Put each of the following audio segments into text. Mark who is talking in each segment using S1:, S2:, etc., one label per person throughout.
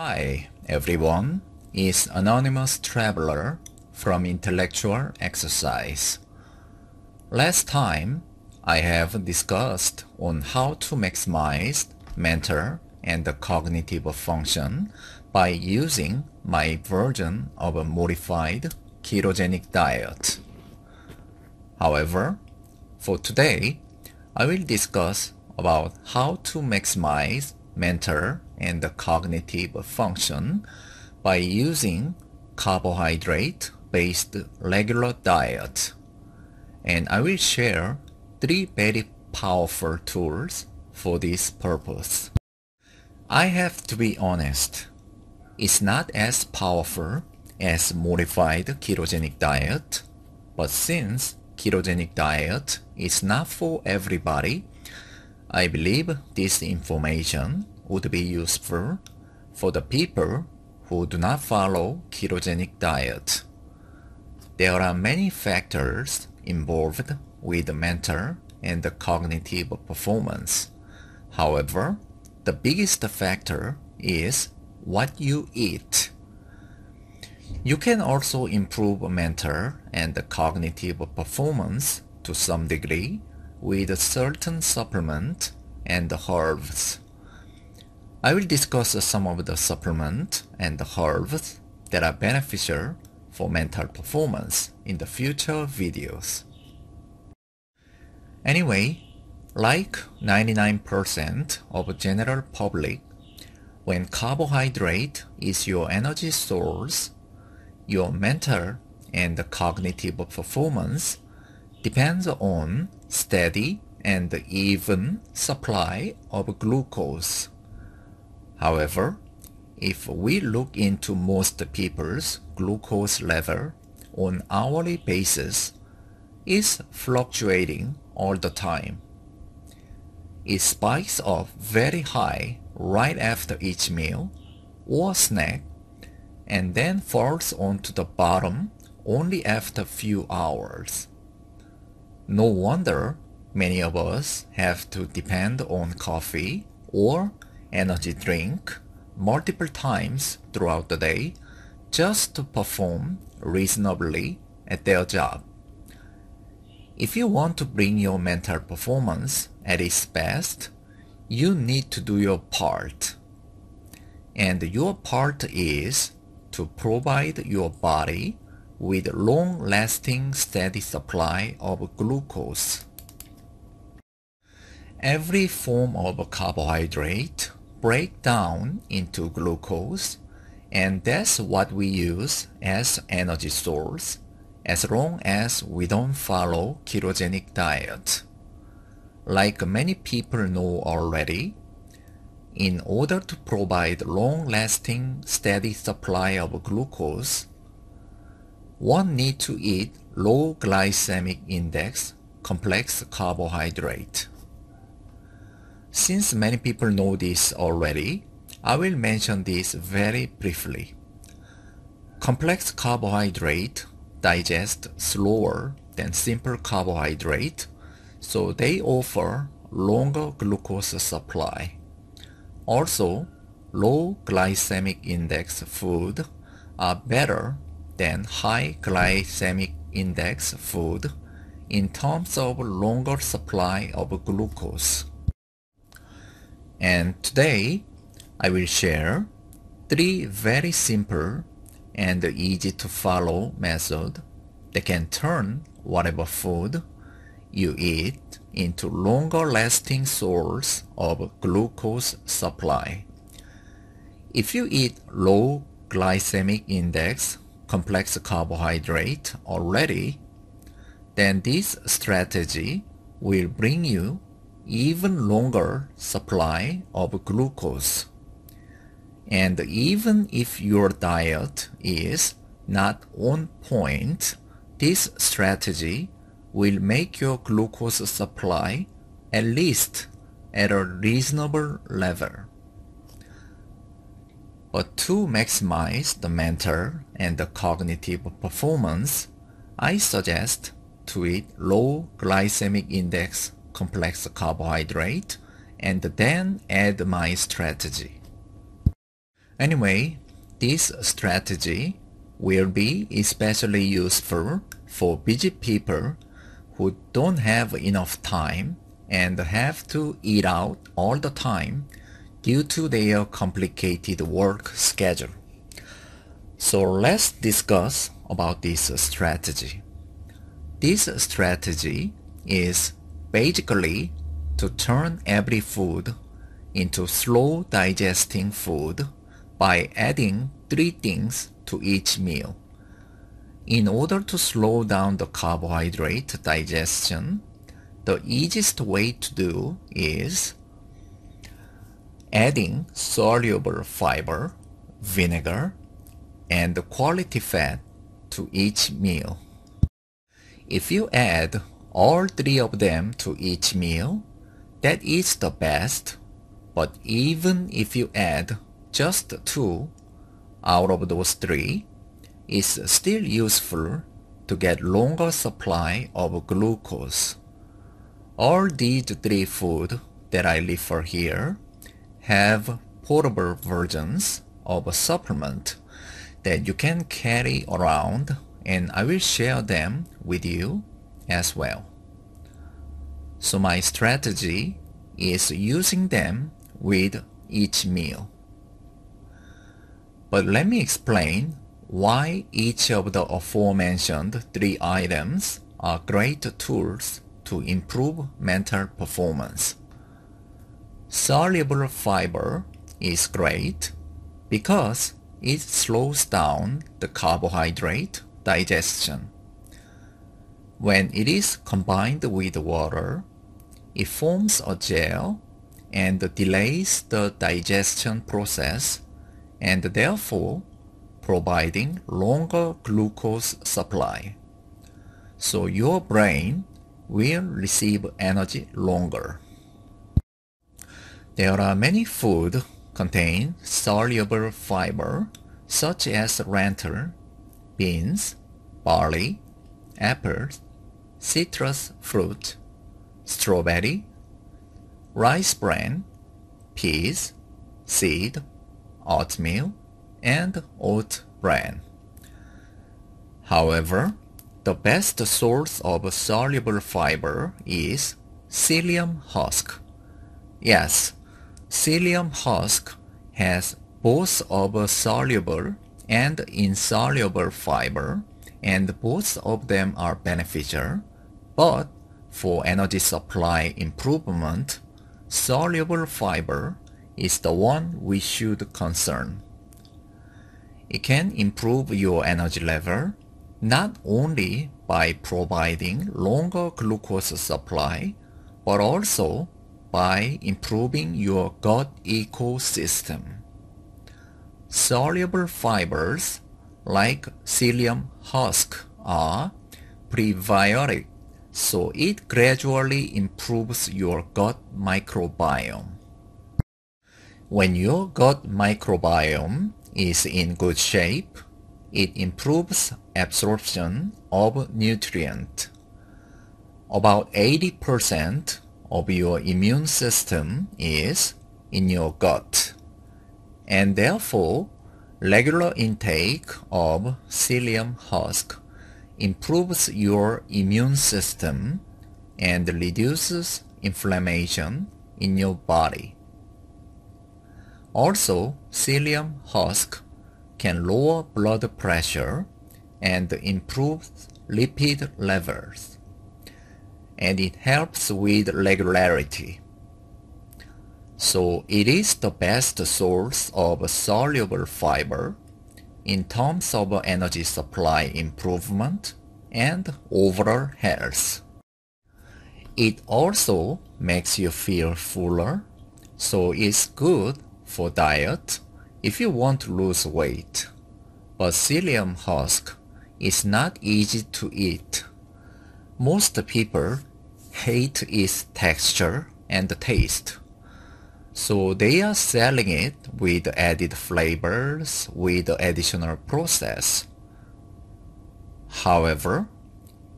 S1: Hi everyone, it's Anonymous Traveler from Intellectual Exercise. Last time, I have discussed on how to maximize mental and cognitive function by using my version of a modified ketogenic diet. However, for today, I will discuss about how to maximize mental and the cognitive function by using carbohydrate-based regular diet. And I will share three very powerful tools for this purpose. I have to be honest, it's not as powerful as modified ketogenic diet, but since ketogenic diet is not for everybody, I believe this information would be useful for the people who do not follow ketogenic diet. There are many factors involved with mental and cognitive performance. However, the biggest factor is what you eat. You can also improve mental and cognitive performance to some degree with certain supplement and herbs. I will discuss some of the supplement and herbs that are beneficial for mental performance in the future videos. Anyway, like 99% of general public, when carbohydrate is your energy source, your mental and cognitive performance depends on steady and even supply of glucose. However, if we look into most people's glucose level on hourly basis, it's fluctuating all the time. It spikes up very high right after each meal or snack and then falls onto the bottom only after few hours. No wonder many of us have to depend on coffee or energy drink multiple times throughout the day just to perform reasonably at their job. If you want to bring your mental performance at its best, you need to do your part. And your part is to provide your body with long-lasting steady supply of glucose. Every form of carbohydrate break down into glucose and that's what we use as energy source as long as we don't follow ketogenic diet. Like many people know already, in order to provide long-lasting steady supply of glucose, one need to eat low glycemic index complex carbohydrate. Since many people know this already, I will mention this very briefly. Complex carbohydrate digest slower than simple carbohydrate so they offer longer glucose supply. Also, low glycemic index food are better than high glycemic index food in terms of longer supply of glucose. And today, I will share three very simple and easy to follow method that can turn whatever food you eat into longer lasting source of glucose supply. If you eat low glycemic index complex carbohydrate already, then this strategy will bring you even longer supply of glucose. And even if your diet is not on point, this strategy will make your glucose supply at least at a reasonable level. But to maximize the mental and the cognitive performance, I suggest to eat low glycemic index complex carbohydrate and then add my strategy. Anyway, this strategy will be especially useful for busy people who don't have enough time and have to eat out all the time due to their complicated work schedule. So let's discuss about this strategy. This strategy is basically to turn every food into slow digesting food by adding three things to each meal. In order to slow down the carbohydrate digestion, the easiest way to do is adding soluble fiber, vinegar, and quality fat to each meal. If you add all three of them to each meal, that is the best, but even if you add just two out of those three, it's still useful to get longer supply of glucose. All these three food that I refer here have portable versions of a supplement that you can carry around and I will share them with you as well. So my strategy is using them with each meal. But let me explain why each of the aforementioned three items are great tools to improve mental performance. Soluble fiber is great because it slows down the carbohydrate digestion. When it is combined with water, it forms a gel and delays the digestion process and therefore providing longer glucose supply. So your brain will receive energy longer. There are many food contain soluble fiber such as lentil, beans, barley, apples, citrus fruit, strawberry, rice bran, peas, seed, oatmeal, and oat bran. However, the best source of soluble fiber is psyllium husk. Yes, psyllium husk has both of soluble and insoluble fiber and both of them are beneficial, but for energy supply improvement, soluble fiber is the one we should concern. It can improve your energy level not only by providing longer glucose supply, but also by improving your gut ecosystem. Soluble fibers like psyllium husk are prebiotic, so it gradually improves your gut microbiome. When your gut microbiome is in good shape, it improves absorption of nutrient. About 80% of your immune system is in your gut, and therefore regular intake of psyllium husk improves your immune system and reduces inflammation in your body. Also, psyllium husk can lower blood pressure and improve lipid levels. And it helps with regularity. So it is the best source of soluble fiber in terms of energy supply improvement and overall health. It also makes you feel fuller, so it's good for diet if you want to lose weight. But psyllium husk is not easy to eat. Most people hate its texture and taste. So they are selling it with added flavors with additional process. However,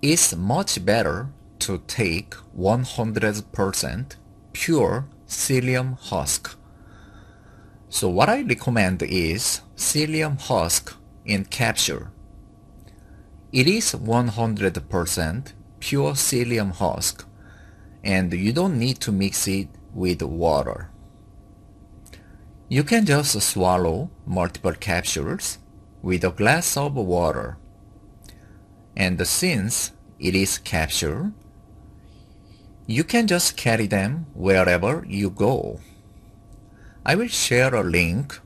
S1: it's much better to take 100% pure psyllium husk So what I recommend is psyllium husk in capsule. It is 100% pure psyllium husk and you don't need to mix it with water. You can just swallow multiple capsules with a glass of water. And since it is capsule, you can just carry them wherever you go. I will share a link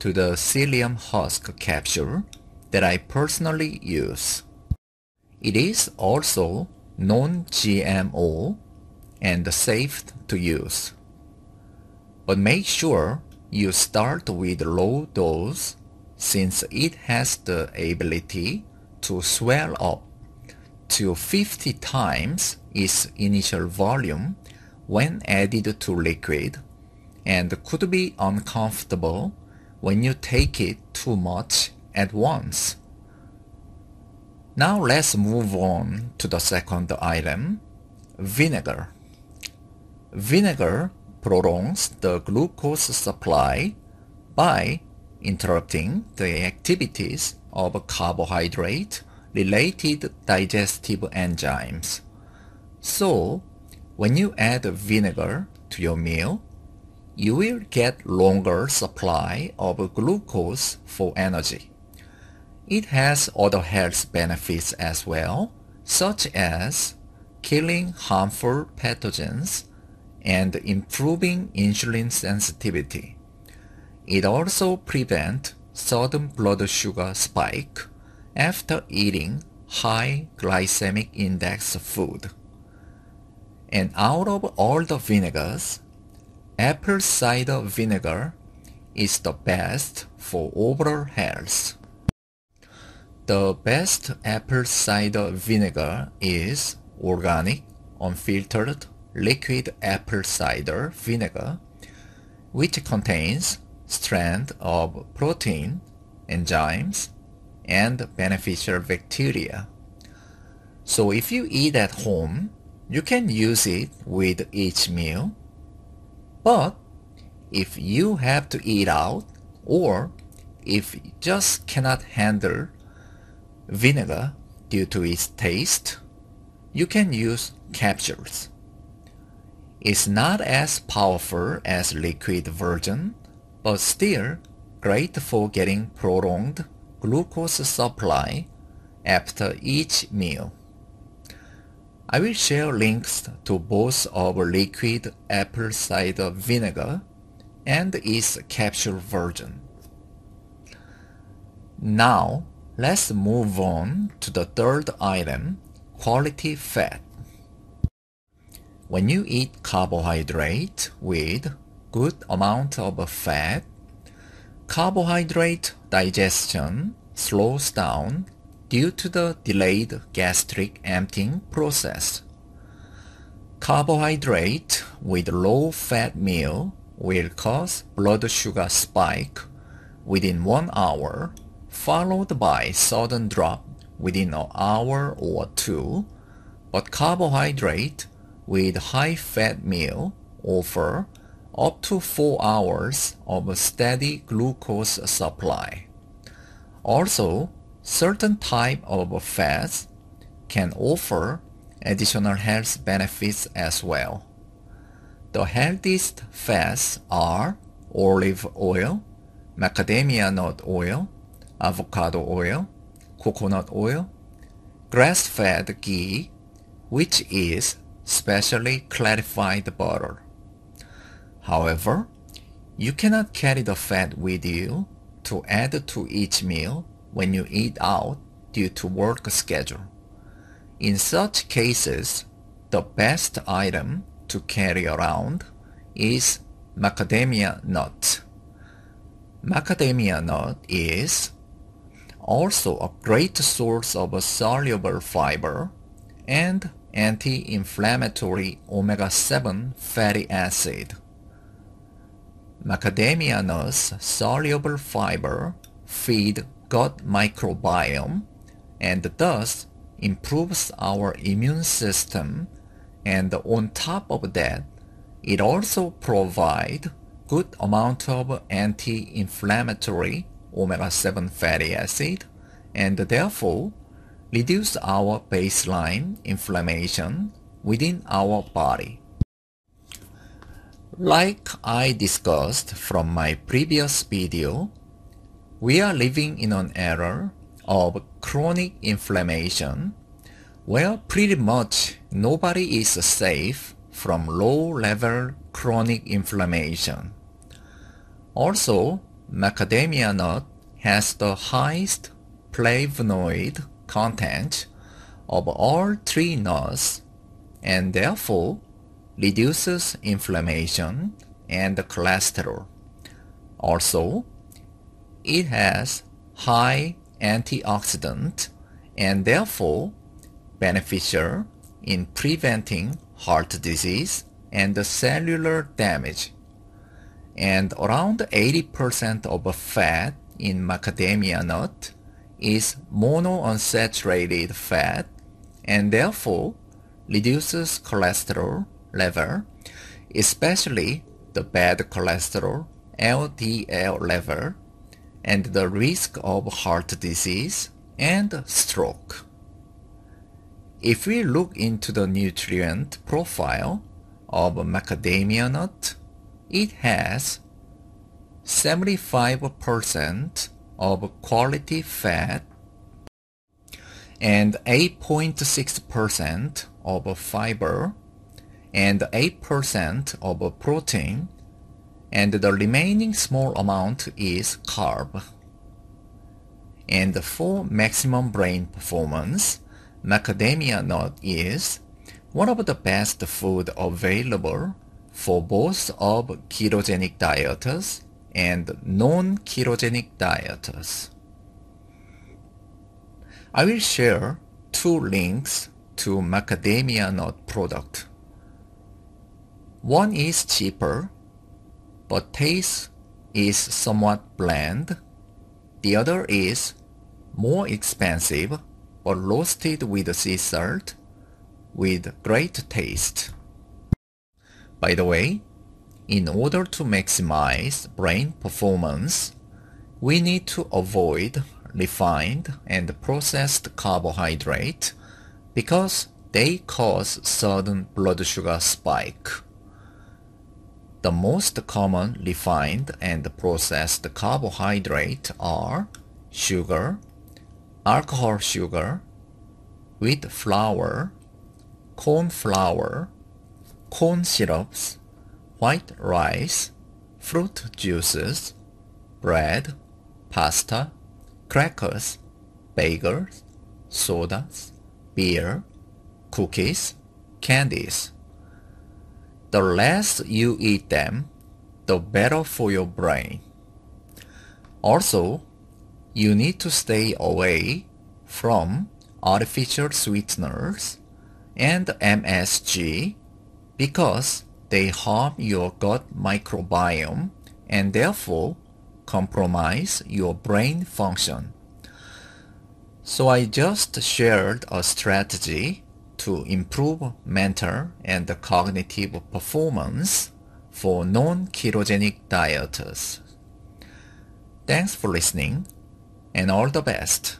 S1: to the psyllium husk capsule that I personally use. It is also non-GMO and safe to use. But make sure you start with low dose since it has the ability to swell up to 50 times its initial volume when added to liquid and could be uncomfortable when you take it too much at once. Now let's move on to the second item, vinegar. Vinegar prolongs the glucose supply by interrupting the activities of carbohydrate-related digestive enzymes. So, when you add vinegar to your meal, you will get longer supply of glucose for energy. It has other health benefits as well, such as killing harmful pathogens and improving insulin sensitivity. It also prevents sudden blood sugar spike after eating high glycemic index food. And out of all the vinegars, apple cider vinegar is the best for overall health. The best apple cider vinegar is organic, unfiltered, liquid apple cider vinegar, which contains strength of protein, enzymes, and beneficial bacteria. So if you eat at home, you can use it with each meal. But if you have to eat out or if you just cannot handle vinegar due to its taste, you can use capsules. It's not as powerful as liquid version, but still great for getting prolonged glucose supply after each meal. I will share links to both of liquid apple cider vinegar and its capsule version. Now, let's move on to the third item, quality fat. When you eat carbohydrate with good amount of fat, carbohydrate digestion slows down due to the delayed gastric emptying process. Carbohydrate with low-fat meal will cause blood sugar spike within one hour, followed by sudden drop within an hour or two, but carbohydrate with high-fat meal offer up to 4 hours of a steady glucose supply. Also, certain type of fats can offer additional health benefits as well. The healthiest fats are olive oil, macadamia nut oil, avocado oil, coconut oil, grass-fed ghee, which is specially clarified butter. However, you cannot carry the fat with you to add to each meal when you eat out due to work schedule. In such cases, the best item to carry around is macadamia nut. Macadamia nut is also a great source of soluble fiber and anti-inflammatory omega-7 fatty acid. Macadamia nuts soluble fiber feed gut microbiome and thus improves our immune system and on top of that, it also provides good amount of anti-inflammatory omega-7 fatty acid and therefore reduce our baseline inflammation within our body. Like I discussed from my previous video, we are living in an era of chronic inflammation where pretty much nobody is safe from low-level chronic inflammation. Also, macadamia nut has the highest flavonoid content of all three nuts and therefore reduces inflammation and cholesterol. Also, it has high antioxidant and therefore beneficial in preventing heart disease and cellular damage. And around 80% of fat in macadamia nut is monounsaturated fat and therefore reduces cholesterol level, especially the bad cholesterol LDL level and the risk of heart disease and stroke. If we look into the nutrient profile of macadamia nut, it has 75% of quality fat and 8.6% of fiber and 8% of protein and the remaining small amount is carb. And for maximum brain performance, macadamia nut is one of the best food available for both of ketogenic dieters and non-ketogenic dieters. I will share two links to macadamia nut product. One is cheaper, but taste is somewhat bland. The other is more expensive, but roasted with sea salt with great taste. By the way, in order to maximize brain performance, we need to avoid refined and processed carbohydrate because they cause sudden blood sugar spike. The most common refined and processed carbohydrate are sugar, alcohol sugar, wheat flour, corn flour, corn syrups, white rice, fruit juices, bread, pasta, crackers, bagels, sodas, beer, cookies, candies. The less you eat them, the better for your brain. Also, you need to stay away from artificial sweeteners and MSG because they harm your gut microbiome and therefore compromise your brain function. So I just shared a strategy to improve mental and cognitive performance for non-ketogenic dieters. Thanks for listening and all the best.